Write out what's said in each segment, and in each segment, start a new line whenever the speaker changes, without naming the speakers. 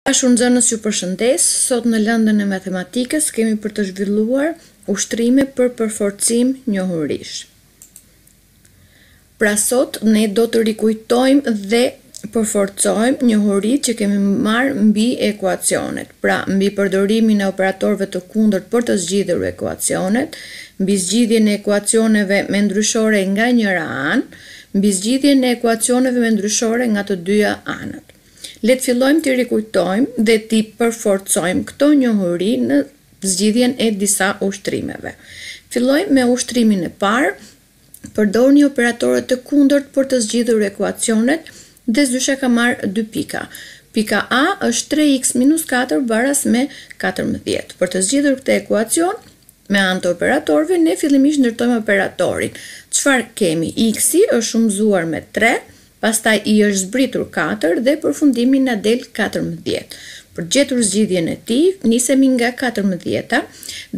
Të dashur nxënës ju përshëndes, sot në lëndën e matematikës kemi për të zhvilluar ushtrime për përforcim njohurish. Pra sot ne do të rikujtojmë dhe përforcojmë njohuritë që kemi marrë mbi ekuacionet, pra mbi përdorimin e operatorëve të kundërt për të zgjidhur ekuacionet, mbi zgjidhjen e ekuacioneve me ndryshore nga njëra anë, mbi zgjidhjen e ekuacioneve me ndryshore nga të dyja anët. Le të fillojmë t'i rikujtojmë dhe t'i përforcojmë këto njohuri në zgjidhjen e disa ushtrimeve. Fillojmë me ushtrimin e parë, Përdorni operatorët të kundërt për të zgjidhur ekuacionet dhe zysha ka marrë dy pika. Pika A është tre iks minus katër baras me katërmbëdhjetë. Për të zgjidhur këtë ekuacion, Me anë të operatorëve ne fillimisht ndërtojmë operatorin. Çfarë kemi? X-i është shumëzuar me tre, pastaj i është zbritur katër dhe përfundimi na del katërmbëdhjetë. Për të gjetur zgjidhjen e tij, nisemi nga katërmbëdhjeta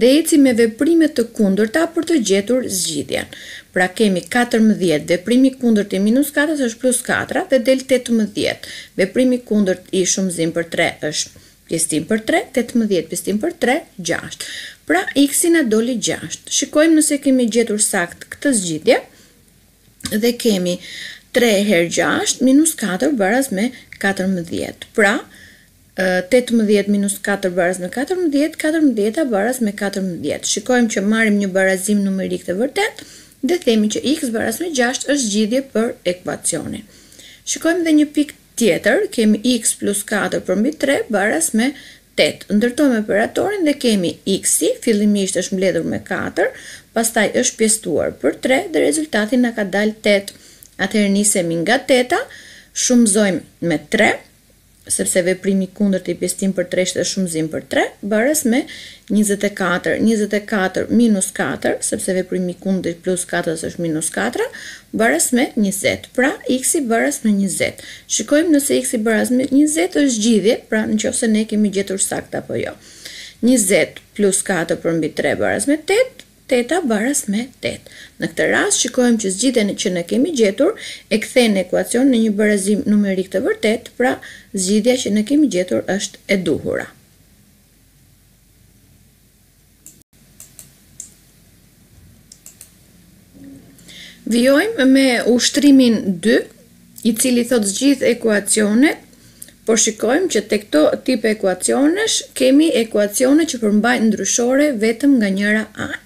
dhe ecim me veprime të kundërta për të gjetur zgjidhjen. Pra kemi katërmbëdhjetë, veprimi i kundërt i minus katrës është plus katra dhe del tetëmbëdhjetë. Veprimi i kundërt i shumëzim për tre është Pjestim për tre, tetëmbëdhjetë pjestim për tre, gjashtë. Pra, x-i na doli gjashtë. Shikojmë nëse e kemi gjetur saktë këtë zgjidhje dhe kemi tre herë gjashtë minus katër baraz me katërmbëdhjetë. Pra, tetëmbëdhjetë minus katër baraz me katërmbëdhjetë, katërmbëdhjeta baraz me katërmbëdhjetë. Shikojmë që marrim një barazim numerik të vërtetë dhe themi që x baraz me gjashtë është zgjidhje për ekuacionin. Shikojmë dhe një pikë Tjetër, kemi X plus katër përmbi tre baras me tetë. Ndërtojmë operatorin dhe kemi X-i fillimisht është mbledhur me katër, pastaj është pjesëtuar për tre dhe rezultati na ka dalë tetë. Atëherë nisemi nga teta, shumëzojmë me tre, sepse veprimi i kundërt i pjesëtim për tre është shumëzim për tre, baras me Njëzet e katër, njëzet e katër minus katër, sepse veprimi i kundërt i plus katrës është minus katra, baras me njëzet. Pra, x-i baras me njëzet. Shikojmë nëse x-i baras me njëzet është zgjidhje, pra në qoftë se ne e kemi gjetur saktë apo jo. Njëzet plus katër përmbi tre baras me tetë, teta baras me tetë. Në këtë rast, shikojmë që zgjidhja që ne kemi gjetur e kthen ekuacionin në një barazim numerik të vërtetë, pra zgjidhja që ne kemi gjetur është e duhura. Vijojmë me ushtrimin 2, i cili thotë zgjidh ekuacionet, por shikojmë që tek këto tipe ekuacionesh kemi ekuacione që përmbajnë ndryshore vetëm nga njëra anë.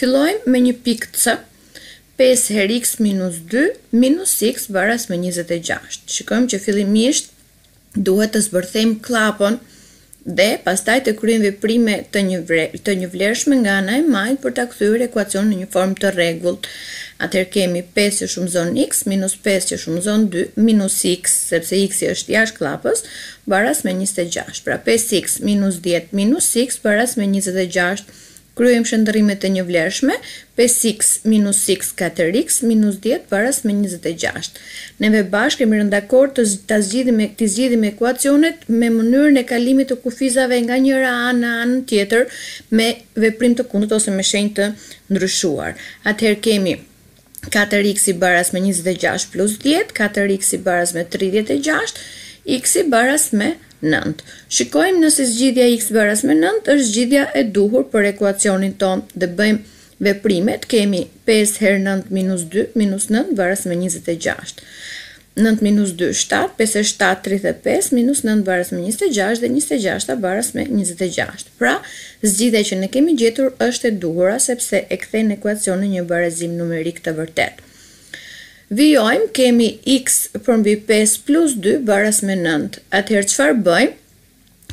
Fillojmë me një pikë C, 5 herë x minus 2 minus x baras me 26. Shikojmë që fillimisht duhet të zbërthejmë kllapon dhe pastaj të kryejmë veprime të njëvlershme nga ana e majtë për ta kthyer ekuacionin në një formë të rregullt. Atëherë kemi pesë që shumëzon x minus pesë që shumëzon dy minus x, sepse x-i është jashtë kllapës, baras me njëzet e gjashtë. Pra pesë x minus dhjetë minus x baras me njëzet e gjashtë. Kryejmë shndërrime të njëvlershme, pesë iks minus iks katër iks minus dhjetë baras me njëzet e gjashtë. Neve bashkë kemi rënë dakord t'i zgjidhim t'i zgjidhim ekuacionet me mënyrën e kalimit të kufizave nga njëra anë në anën tjetër me veprim të kundërt ose me shenjë të ndryshuar. Atëherë kemi. katër x-i baras me njëzet e gjashtë plus dhjetë, katër x-i baras me tridhjetë e gjashtë, x-i baras me nëntë. Shikojmë nëse zgjidhja x baras me nëntë është zgjidhja e duhur për ekuacionin tonë dhe bëjmë veprimet, kemi pesë herë nëntë minus dy minus nëntë baras me njëzet e gjashtë. Nëntë minus dy, shtatë, pesë herë shtatë, tridhjetë e pesë, minus nëntë baras me njëzet e gjashtë dhe njëzet e gjashta baras me njëzet e gjashtë. Pra, zgjidhja që ne kemi gjetur është e duhura sepse e kthen ekuacionin në një barazim numerik të vërtetë. Vijojmë, kemi x përmbi pesë plus dy baras me nëntë. Atëherë çfarë bëjmë?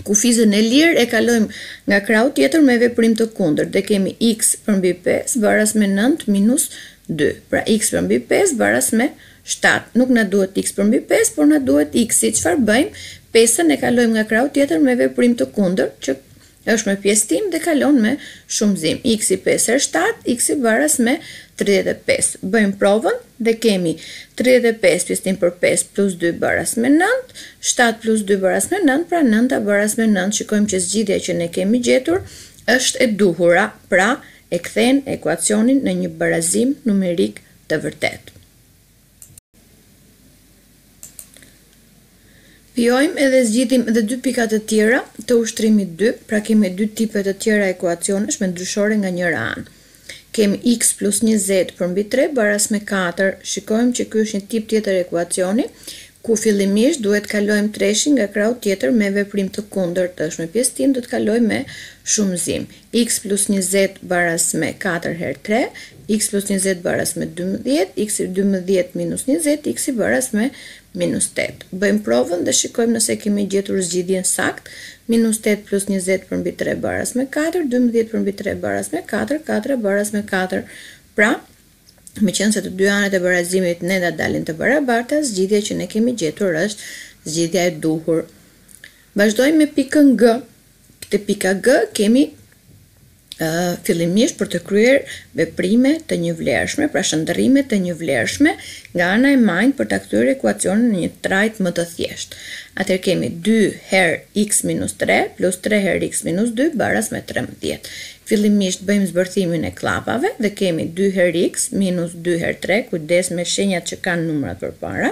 Kufizën e lirë e kalojmë nga krahu tjetër me veprim të kundërt dhe kemi x përmbi pesë baras me nëntë minus dy. Pra x përmbi pesë baras me shtatë. Nuk na duhet x përmbi pesë, por na duhet x-i. Çfarë bëjmë? Pesën e kalojmë nga krahu tjetër me veprim të kundërt, që është me pjesëtim dhe kalon me shumëzim. X-i pesë herë shtatë, x-i baras me tridhjetë e pesë. Bëjmë provën. Dhe kemi, tridhjetë e pesë pjesëtim për pesë plus dy baras me nëntë, shtatë plus dy baras me nëntë, pra nënta baras me nëntë, shikojmë që zgjidhja që ne kemi gjetur është e duhura, pra e kthen ekuacionin në një barazim numerik të vërtetë. Vijojmë edhe zgjidhim edhe dy pika të tjera të ushtrimit dy, pra kemi dy tipe të tjera ekuacionesh me ndryshore nga njëra anë. Kemi x plus njëzet përmbi tre baras me katër, shikojmë që ky është një tip tjetër ekuacioni, ku fillimisht duhet të kalojmë treshin nga krahu tjetër me veprim të kundërt, është me pjesëtim do ta kalojmë me shumëzim. Iks plus njëzet baras me katër herë tre, iks plus njëzet baras me dymbëdhjetë, iksi dymbëdhjetë minus njëzet, iksi baras me minus tetë. Bëjmë provën dhe shikojmë nëse e kemi gjetur zgjidhjen saktë, minus tetë plus njëzet përmbi tre baras me katër, dymbëdhjetë përmbi tre baras me katër, katra baras me katër. Pra, meqenëse të dy anët e barazimit ne na dalin të barabarta, zgjidhja që ne kemi gjetur është zgjidhja e duhur. Vazhdojmë me pikën G. Këtë pika G kemi fillimisht për të kryer veprime të njëvlershme, pra shndërrime të njëvlershme nga ana e majtë për ta kthyer ekuacionin në një trajtë më të thjeshtë. Atëherë kemi dy herë iks minus tre plus tre herë iks minus dy baras me trembëdhjetë. Fillimisht bëjmë zbërthimin e kllapave dhe kemi dy herë iks minus dy herë tre, kujdes me shenjat që kanë numrat përpara,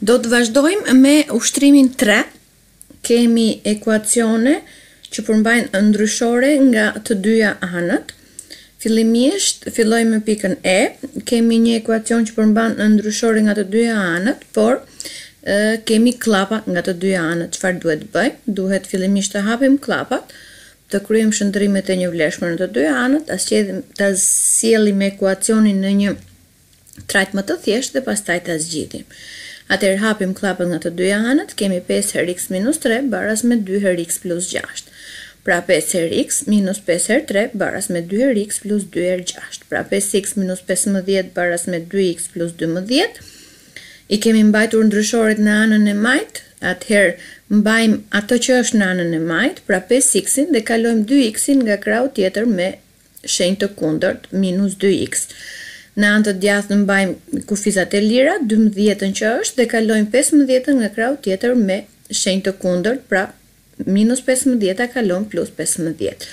Do të vazhdojmë me ushtrimin tre. Kemi ekuacione që përmbajnë ndryshore nga të dyja anët. Fillimisht fillojmë me pikën E. Kemi një ekuacion që përmban ndryshore nga të dyja anët, por kemi kllapa nga të dyja anët. Çfarë duhet të bëjmë? Duhet fillimisht të hapim kllapat, të kryejmë shndërrimet e njëvlefshme në të dyja anët, ta sjellim ekuacionin në një trajtë më të thjeshtë dhe pastaj ta zgjidhim. Atëherë hapim kllapat nga të dyja anët, kemi pesë herë iks minus tre baras me dy herë iks plus gjashtë. Pra pesë herë iks minus pesë herë tre baras me dy herë iks plus dy herë gjashtë. Pra pesë iks minus pesëmbëdhjetë baras me dy iks plus dymbëdhjetë. I kemi mbajtur ndryshoret në anën e majtë, atëherë mbajmë atë që është në anën e majtë, pra pesë iksin dhe kalojmë dy iksin nga krahu tjetër me shenjë të kundërt, minus dy iks. Në anë të djathtë mbajmë kufizat e lira, dymbëdhjetën që është dhe kalojmë pesëmbëdhjetën nga krahu tjetër me shenjë të kundërt, pra minus pesëmbëdhjeta kalon plus pesëmbëdhjetë.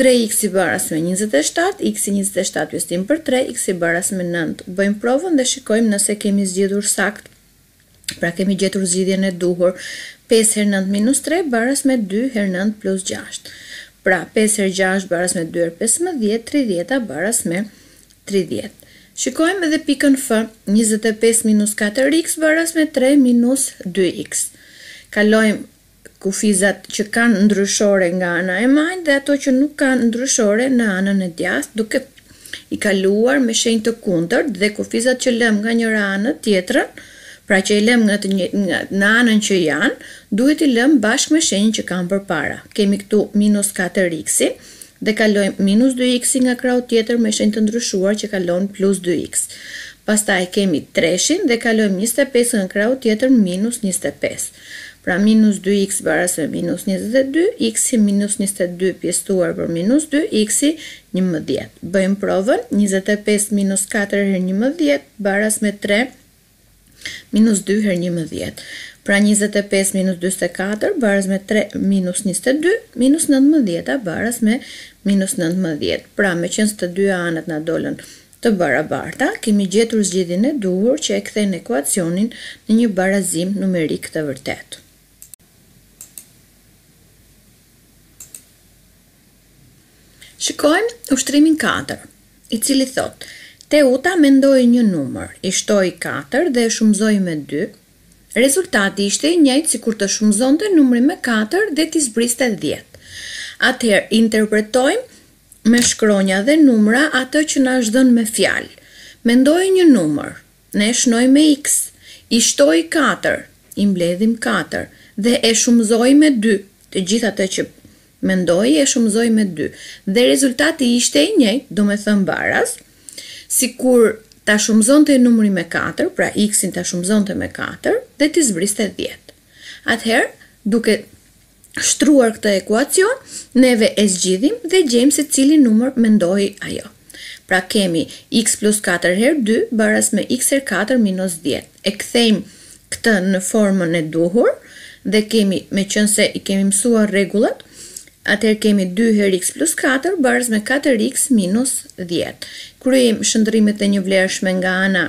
Tre iks i baras me njëzet e shtatë, iks i njëzet e shtatë pjesëtim për tre, iks i baras me nëntë. Bëjmë provën dhe shikojmë nëse kemi zgjidhur saktë Pra kemi gjetur zgjidhjen e duhur, pesë herë nëntë minus tre baras me dy herë nëntë plus gjashtë. Pra, pesë herë gjashtë baras me dy herë pesëmbëdhjetë, tridhjeta baras me tridhjetë. Shikojmë edhe pikën F, njëzet e pesë minus katër iks baras me tre minus dy iks. Kalojmë Kufizat që kanë ndryshore nga ana e majtë dhe ato që nuk kanë ndryshore në anën e djathtë duke i kaluar me shenjë të kundërt dhe kufizat që lëmë nga njëra anë në tjetrën, pra që i lëmë nga të një, nga në anën që janë, duhet t'i lëmë bashkë me shenjën që kanë përpara. Kemi këtu minus katër iksin dhe kalojmë minus dy iksin nga krahu tjetër me shenjë të ndryshuar që kalon plus dy iks. Pastaj kemi treshin dhe kalojmë njëzet e pesën nga krahu tjetër minus njëzet e pesë. Pra minus dy iks baras me minus njëzet e dy iks-i minus njëzet e dy pjesëtuar për minus dy iks-i njëmbëdhjetë. Bëjmë provën, njëzet e pesë minus katër herë njëmbëdhjetë baras me tre, minus dy herë njëmbëdhjetë, pra njëzet e pesë minus dyzet e katër baras me tre minus njëzet e dy, minus nëntëmbëdhjeta baras me minus nëntëmbëdhjetë. Pra, meqenëse të dy anët na dolën të barabarta, kemi gjetur zgjidhjen e duhur që e kthen ekuacionin në një barazim numerik të vërtetë. Shikojmë ushtrimin katër, i cili thotë, Teuta mendoi një numër, i shtoi katër dhe e shumëzoi me dy, rezultati ishte i njëjtë sikur të shumëzonte numrin me katër dhe t'i zbriste dhjetë. Atëherë interpretojmë me shkronja dhe numra atë që na është dhënë me fjalë, Mendoi një numër, ne shënojmë iks, i shtoi katër, i mbledhim katër, dhe e shumëzoi me dy, të gjithë atë që Mendoi e shumëzoi me dy. Dhe rezultati ishte i njëjtë, domethënë baraz, sikur ta shumëzonte numrin me katër, pra x-in ta shumëzonte me katër dhe t'i zbriste dhjetë. Atëherë, duke shtruar këtë ekuacion, neve e zgjidhim dhe gjejmë se cilin numër mendoi ajo. Pra kemi x plus katër herë dy baras me x herë katër minus dhjetë. E kthejmë këtë në formën e duhur dhe kemi, meqenëse i kemi mësuar rregullat, atëherë kemi dy herë x plus katër baras me katër x minus dhjetë. Kryejmë shndërrimet e njëvlershme nga ana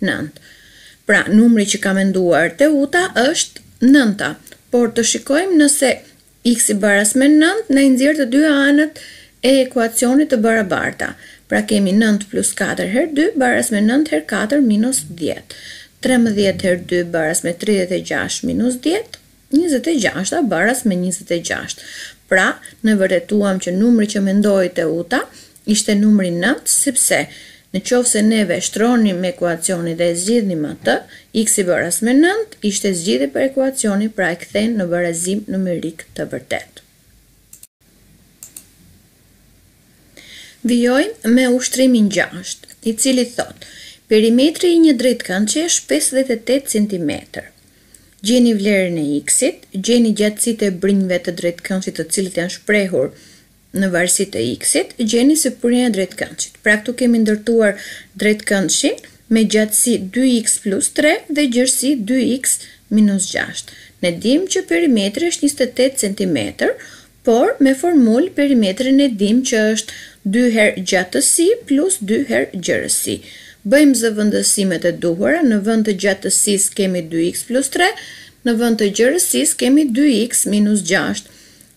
Nëntë. Pra, numri që ka menduar Teuta është nënta. Por të shikojmë nëse x-i baras me nëntë na i nxjerr të dy anët e ekuacionit të barabarta. Pra kemi nëntë plus katër herë dy baras me nëntë herë katër minus dhjetë. Trembëdhjetë herë dy baras me tridhjetë e gjashtë minus dhjetë. Njëzet e gjashta baras me njëzet e gjashtë. Pra, ne vërtetuam që numri që mendoi Teuta ishte numri nëntë sepse, në qoftë se neve shtronim ekuacionin dhe e zgjidhnim atë, x-i baras me nëntë ishte zgjidhje për ekuacionin, pra e kthen në barazim numerik të vërtetë. Vijojmë me ushtrimin gjashtë, i cili thotë, perimetri i një drejtkëndëshi është pesëdhjetë e tetë centimetër. Gjeni vlerën e x-it, gjeni gjatësitë e brinjëve të drejtkëndëshit të cilët janë shprehur në varësi të x-it, gjeni syprinën e drejtkëndëshit. Pra këtu kemi ndërtuar drejtkëndëshin me gjatësi dy iks plus tre dhe gjerësi dy iks minus gjashtë. Ne dimë që perimetri është njëzet e tetë centimetër, por me formulë perimetrin e dimë që është dy herë gjatësi plus dy herë gjerësi. Bëjmë zëvendësimet e duhura, në vend të gjatësisë kemi dy iks plus tre, në vend të gjerësisë kemi dy iks minus gjashtë.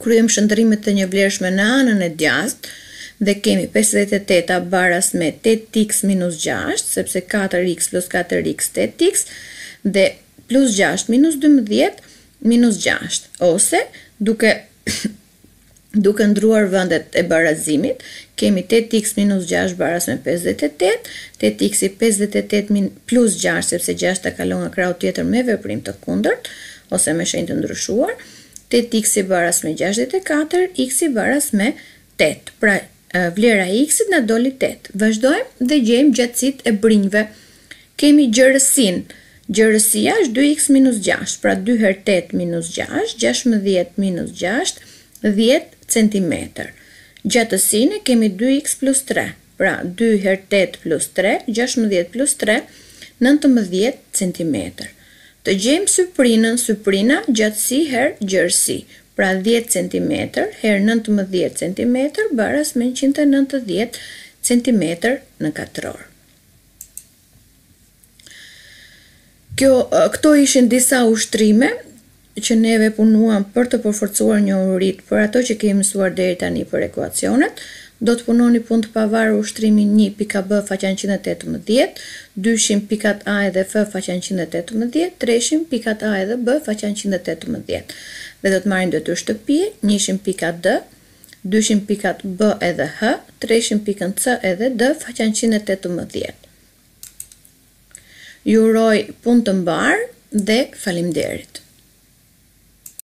kryejmë shndërrimet të njëvlershme në anën e djathtë dhe kemi pesëdhjetë e tetë e baras me tetë iks minus gjashtë, sepse katër iks plus katër iks tetë iks dhe plus gjashtë minus dymbëdhjetë minus gjashtë, ose, duke duke ndrruar vendet e barazimit, kemi tetë iks minus gjashtë baras me pesëdhjetë e tetë, tetë iks i pesëdhjetë e tetë min plus gjashtë sepse gjashta kalon nga krahu tjetër me veprim të kundërt, ose me shenjë të ndryshuar, Tetë x i baras me gjashtëdhjetë e katër, x i baras me tetë. Pra, vlera e x-it na doli tetë. Vazhdojmë dhe gjejmë gjatësitë e brinjëve. Kemi gjerësinë. Gjerësia është dy x minus gjashtë. Pra, dy herë tetë minus gjashtë, gjashtëmbëdhjetë minus gjashtë, dhjetë centimetër. Gjatësinë e kemi dy x plus tre. pra dy herë tetë plus tre, gjashtëmbëdhjetë plus tre, nëntëmbëdhjetë centimetër. Të gjejmë syprinën, syprina, gjatësi herë gjerësi, pra dhjetë centimetër herë nëntëmbëdhjetë centimetër baras me njëqind e nëntëdhjetë centimetër në katror. Kjo, këto ishin disa ushtrime që neve punuam për të përforcuar njohuritë për ato që kemi mësuar deri tani për ekuacionet, Do të punoni punë të pavarur ushtrimin një pika B faqja njëqind e tetëmbëdhjetë, dyshin pikat A edhe F faqja njëqind e tetëmbëdhjetë, treshin pikat A edhe B faqja njëqind e tetëmbëdhjetë. Dhe do të merrni detyrë shtëpie, njëshin pika D, Dyshin pikat B edhe H, treshin pikën C edhe D, faqja njëqind e tetëmbëdhjetë. Ju uroj punë të mbarë dhe faleminderit!